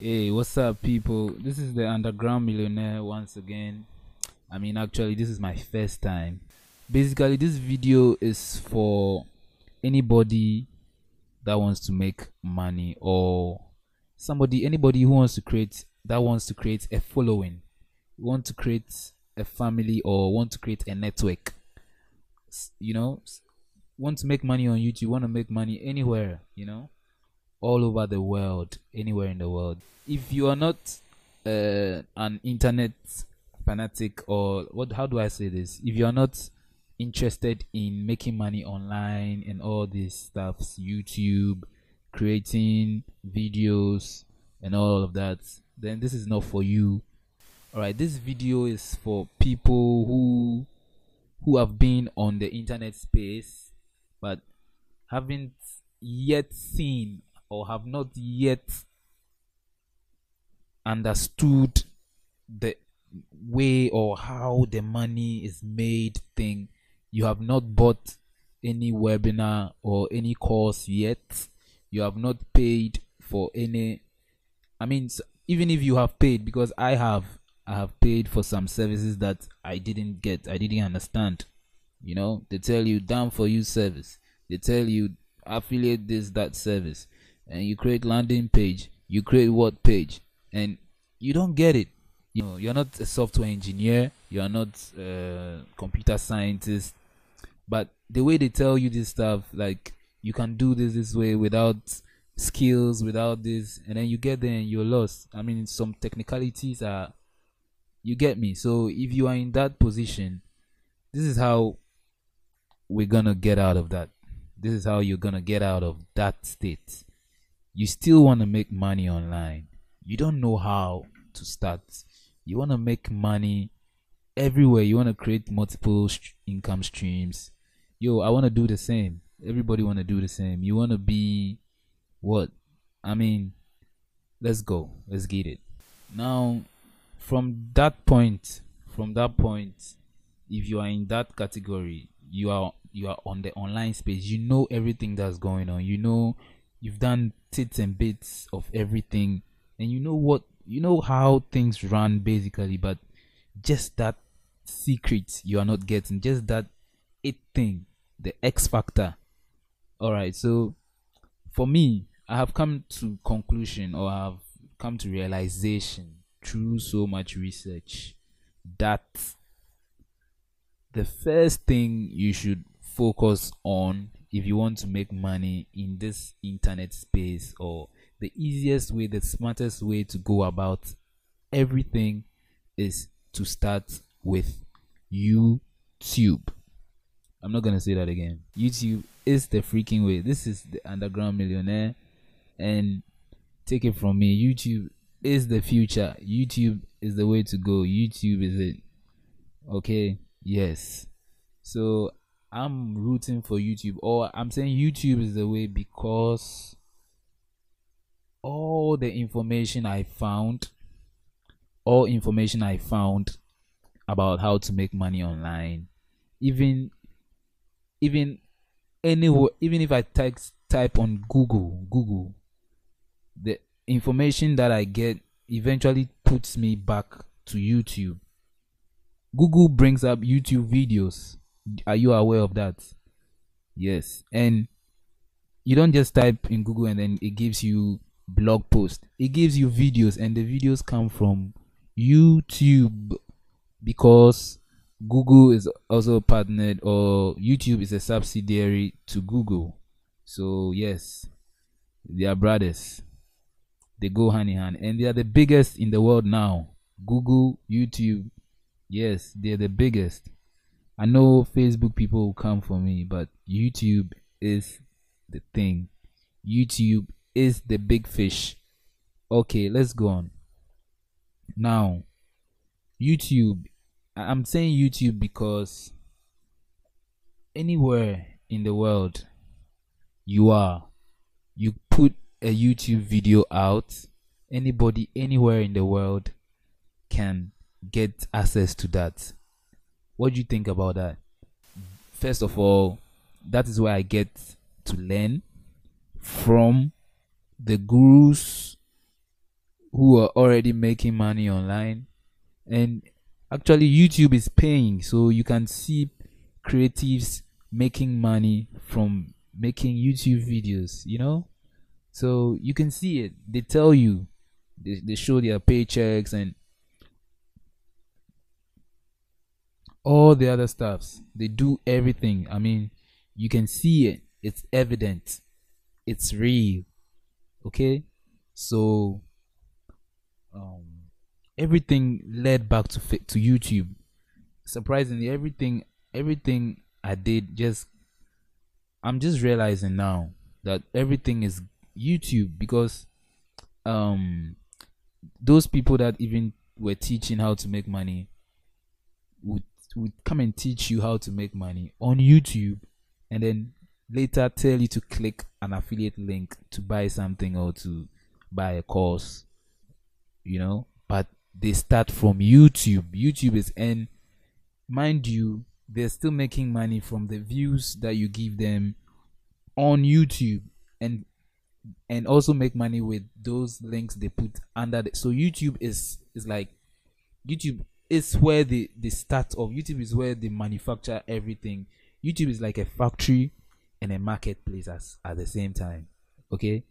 Hey, what's up, people? This is the Underground Millionaire once again. I mean, actually, this is my first time. Basically, this video is for anybody that wants to make money or somebody, anybody who wants to create, that wants to create a following, want to create a family or want to create a network. You know, want to make money on YouTube, want to make money anywhere, you know all over the world, anywhere in the world. If you are not uh, an internet fanatic, or what? How do I say this? If you are not interested in making money online and all these stuffs, YouTube, creating videos, and all of that, then this is not for you. All right, this video is for people who who have been on the internet space but haven't yet seen or have not yet understood the way or how the money is made thing you have not bought any webinar or any course yet you have not paid for any i mean even if you have paid because i have i have paid for some services that i didn't get i didn't understand you know? They tell you down for you service. They tell you affiliate this that service and you create landing page. You create what page. And you don't get it. You know you're not a software engineer. You are not a computer scientist. But the way they tell you this stuff like you can do this this way without skills without this and then you get there and you're lost. I mean some technicalities are you get me. So if you are in that position this is how we're gonna get out of that. This is how you're gonna get out of that state. You still want to make money online. You don't know how to start. You want to make money everywhere. You want to create multiple st- income streams. Yo, I want to do the same. Everybody want to do the same. You want to be what? I mean, let's go. Let's get it. Now, from that point, from that point, if you are in that category you are you are on the online space you know everything that's going on you know you've done tits and bits of everything and you know what you know how things run basically but just that secret you are not getting just that it thing the x factor. All right so for me i have come to conclusion or i have come to realization through so much research that the first thing you should focus on if you want to make money in this internet space or the easiest way the smartest way to go about everything is to start with youtube. I'm not going to say that again. Youtube is the freaking way. This is the underground millionaire and take it from me. Youtube is the future. Youtube is the way to go. Youtube is it. Okay? Yes. So i'm rooting for youtube or i'm saying youtube is the way because all the information i found all information i found about how to make money online even even anywhere even if i type type on google google the information that i get eventually puts me back to youtube Google brings up YouTube videos. Are you aware of that? Yes. And you don't just type in Google and then it gives you blog post. It gives you videos and the videos come from YouTube because Google is also partnered or YouTube is a subsidiary to Google. So yes, they are brothers. They go hand in hand and they are the biggest in the world now. Google, YouTube, Yes, they're the biggest. I know Facebook people will come for me, but YouTube is the thing. YouTube is the big fish. Okay, let's go on. Now, YouTube. I'm saying YouTube because anywhere in the world you are, you put a YouTube video out, anybody anywhere in the world can get access to that. What do you think about that? First of all, that is where I get to learn from the gurus who are already making money online. And actually youtube is paying so you can see creatives making money from making youtube videos you know? So you can see it. They tell you. They, they show their paychecks and all the other stuffs they do everything. I mean you can see it. It's evident. It's real. Okay? So um everything led back to to youtube. Surprisingly everything everything i did just i'm just realizing now that everything is youtube because um those people that even were teaching how to make money would would come and teach you how to make money on YouTube and then later tell you to click an affiliate link to buy something or to buy a course you know? But they start from YouTube. YouTube is and mind you they're still making money from the views that you give them on YouTube and and also make money with those links they put under the, so YouTube is is like YouTube is where the the start of YouTube is where they manufacture everything. YouTube is like a factory and a marketplace as, at the same time. Okay,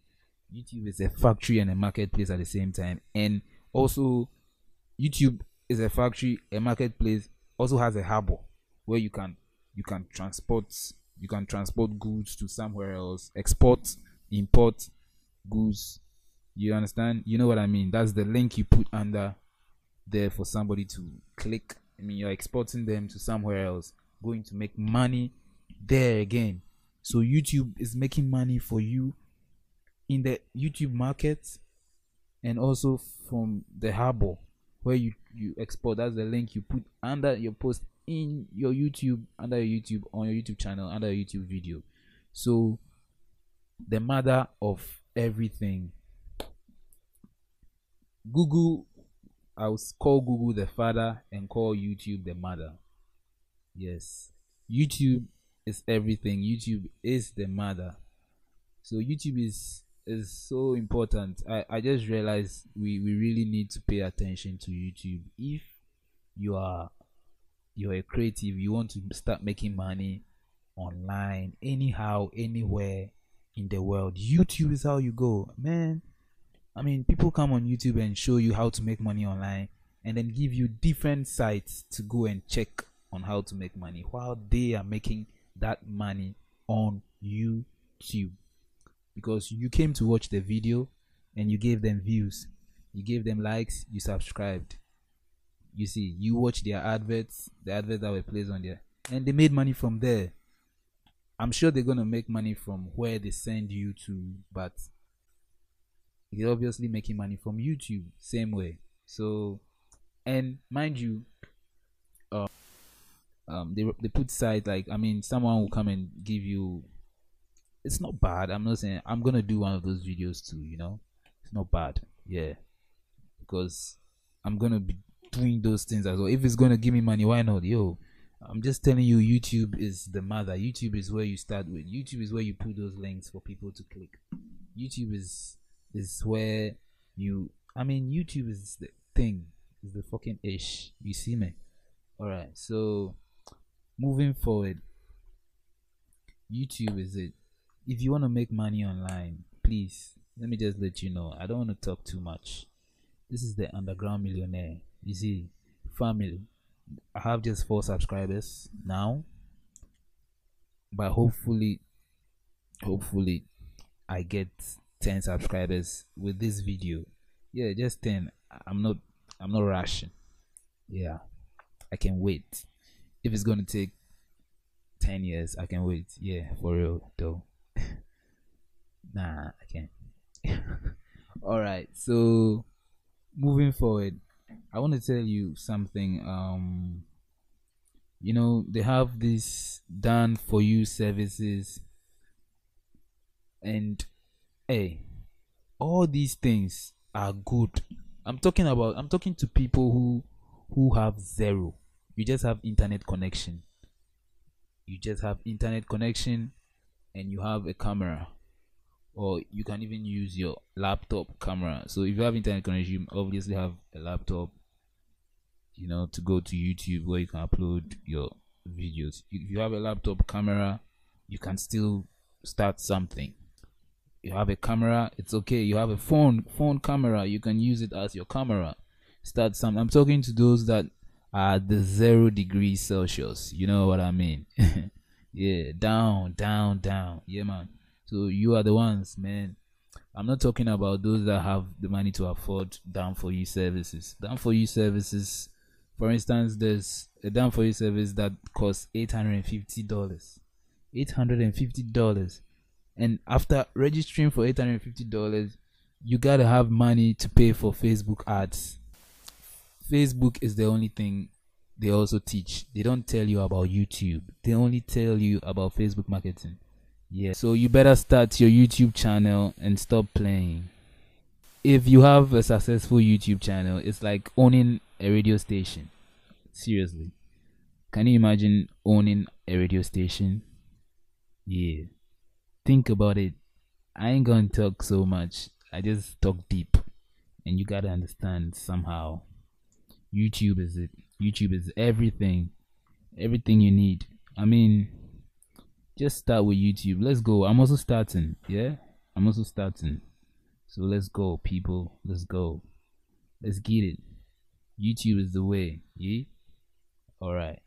YouTube is a factory and a marketplace at the same time, and also YouTube is a factory, a marketplace, also has a harbor where you can you can transport you can transport goods to somewhere else, export, import goods. You understand? You know what I mean? That's the link you put under there for somebody to click. I mean, you're exporting them to somewhere else, going to make money there again. So YouTube is making money for you in the YouTube market and also from the harbor where you you export. That's the link you put under your post in your YouTube under your YouTube on your YouTube channel under your YouTube video. So the mother of everything. Google I'll call Google the father and call YouTube the mother. Yes, YouTube is everything. YouTube is the mother. So YouTube is is so important. I, I just realized we, we really need to pay attention to YouTube. If you are you're a creative, you want to start making money online, anyhow, anywhere in the world, YouTube is how you go. Man, I mean, people come on YouTube and show you how to make money online and then give you different sites to go and check on how to make money while they are making that money on YouTube. Because you came to watch the video and you gave them views, you gave them likes, you subscribed. You see, you watch their adverts, the adverts that were placed on there, and they made money from there. I'm sure they're gonna make money from where they send you to, but you're obviously making money from YouTube same way. So, and mind you, uh, um, they they put sites like I mean, someone will come and give you. It's not bad. I'm not saying I'm gonna do one of those videos too. You know, it's not bad. Yeah, because I'm gonna be doing those things as well. If it's gonna give me money, why not? Yo, I'm just telling you, YouTube is the mother. YouTube is where you start with. YouTube is where you put those links for people to click. YouTube is is where you I mean YouTube is the thing, is the fucking ish. You see me? Alright, so moving forward, YouTube is it. If you want to make money online, please let me just let you know. I don't want to talk too much. This is the underground millionaire. You see, family. I have just four subscribers now. But hopefully hopefully I get 10 subscribers with this video. Yeah just 10 i'm not i'm not rushing. Yeah i can wait. If it's gonna take 10 years i can wait. Yeah for real though. Nah i can't. All right so moving forward i want to tell you something um you know they have this done for you services and hey all these things are good i'm talking about i'm talking to people who who have zero you just have internet connection you just have internet connection and you have a camera or you can even use your laptop camera. So if you have internet connection, you obviously have a laptop, you know, to go to YouTube where you can upload your videos. If you have a laptop camera, you can still start something. You have a camera, it's okay. You have a phone phone camera, you can use it as your camera. Start some. I'm talking to those that are the zero degrees Celsius. You know what I mean? yeah, down, down, down. Yeah, man. So you are the ones, man. I'm not talking about those that have the money to afford down for you services. Down for you services, for instance, there's a down for you service that costs eight hundred and after registering for eight hundred and fifty dollars, you gotta have money to pay for Facebook ads. Facebook is the only thing they also teach. They don't tell you about YouTube. They only tell you about Facebook marketing. Yeah. So you better start your YouTube channel and stop playing. If you have a successful YouTube channel, it's like owning a radio station. Seriously. Can you imagine owning a radio station? Yeah. Think about it. I ain't gonna talk so much. I just talk deep. And you gotta understand somehow. YouTube is it. YouTube is everything. Everything you need. I mean, just start with YouTube. Let's go. I'm also starting. Yeah, I'm also starting. So let's go, people. Let's go. Let's get it. YouTube is the way. Yeah. All right.